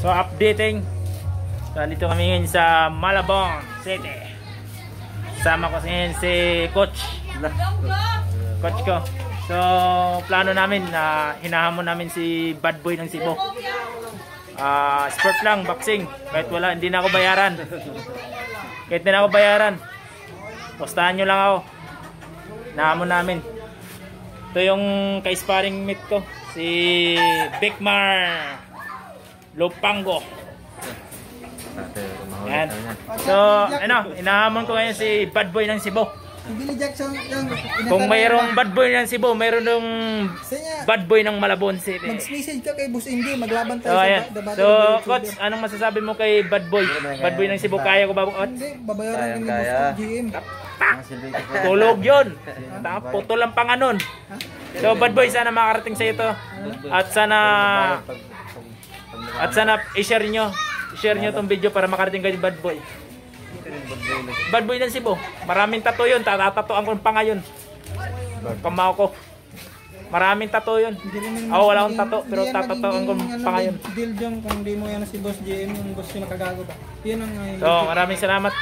So updating. So dito kami ngayon sa Malabon City. Sama ko ngayon si Coach. Coach ko. So plano namin na hinahamon namin si Bad Boy ng Cebu. Ah, sport lang, boxing. Kahit wala, hindi na ako bayaran. Kahit na ako bayaran. Postahan nyo lang ako. Nahamon namin. Ito yung ka-sparring mate ko. Si Bigmar Lopango. Yan. So, ano, inahamon ko ngayon si Bad Boy ng Cebu. Billy Jackson yung Kung mayroong Bad Boy ng Cebu, mayroon ng Saya, Bad Boy ng Malabon City. mag-message ka kay Boss Indy, maglaban So, tayo ayan. sa So, ng Coach, anong masasabi mo kay Bad Boy? Bad Boy ng Cebu, kaya ko ba? Hindi, babayaran kaya. Boss GM. Tulog yun. Puto lang pang anon. So, Bad Boy, sana makarating sa ito. At sana, at sana i-share nyo. I-share nyo tong video para makarating kay Bad Boy. Bad Boy ng Cebu. Maraming tattoo yun. Tatatoan ko pa ngayon. Kamao ko. Maraming tattoo yun. Ako wala akong tattoo, pero tatatoan ko pa ngayon. Deal dyan kung di mo yan si Boss GM, yung boss yung makagago ba. Yan ang uh, So, maraming salamat.